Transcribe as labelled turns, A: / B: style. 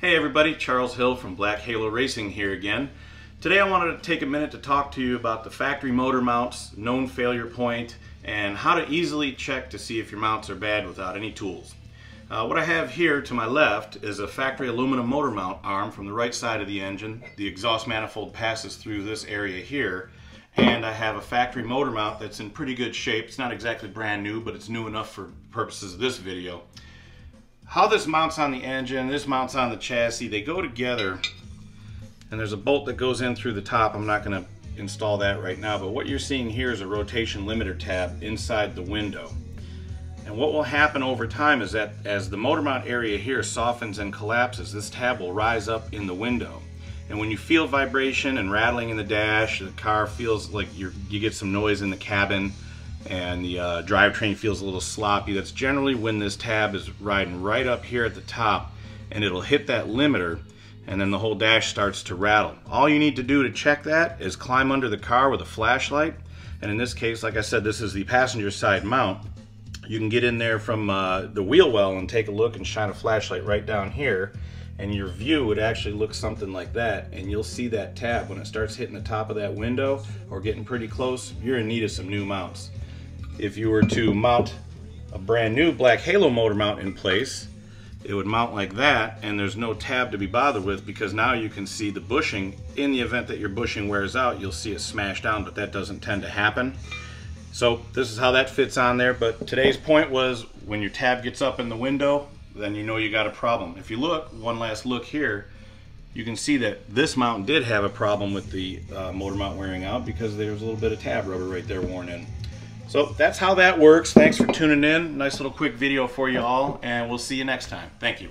A: Hey everybody, Charles Hill from Black Halo Racing here again. Today I wanted to take a minute to talk to you about the factory motor mounts, known failure point, and how to easily check to see if your mounts are bad without any tools. Uh, what I have here to my left is a factory aluminum motor mount arm from the right side of the engine. The exhaust manifold passes through this area here. And I have a factory motor mount that's in pretty good shape. It's not exactly brand new, but it's new enough for purposes of this video how this mounts on the engine, this mounts on the chassis, they go together and there's a bolt that goes in through the top. I'm not going to install that right now, but what you're seeing here is a rotation limiter tab inside the window. And what will happen over time is that as the motor mount area here softens and collapses, this tab will rise up in the window. And when you feel vibration and rattling in the dash, the car feels like you you get some noise in the cabin, and the uh, drivetrain feels a little sloppy, that's generally when this tab is riding right up here at the top and it'll hit that limiter and then the whole dash starts to rattle. All you need to do to check that is climb under the car with a flashlight. And in this case, like I said, this is the passenger side mount. You can get in there from uh, the wheel well and take a look and shine a flashlight right down here and your view would actually look something like that and you'll see that tab when it starts hitting the top of that window or getting pretty close you're in need of some new mounts if you were to mount a brand new black halo motor mount in place it would mount like that and there's no tab to be bothered with because now you can see the bushing. In the event that your bushing wears out you'll see it smash down but that doesn't tend to happen. So this is how that fits on there but today's point was when your tab gets up in the window then you know you got a problem. If you look one last look here you can see that this mount did have a problem with the uh, motor mount wearing out because there was a little bit of tab rubber right there worn in so that's how that works. Thanks for tuning in. Nice little quick video for you all, and we'll see you next time. Thank you.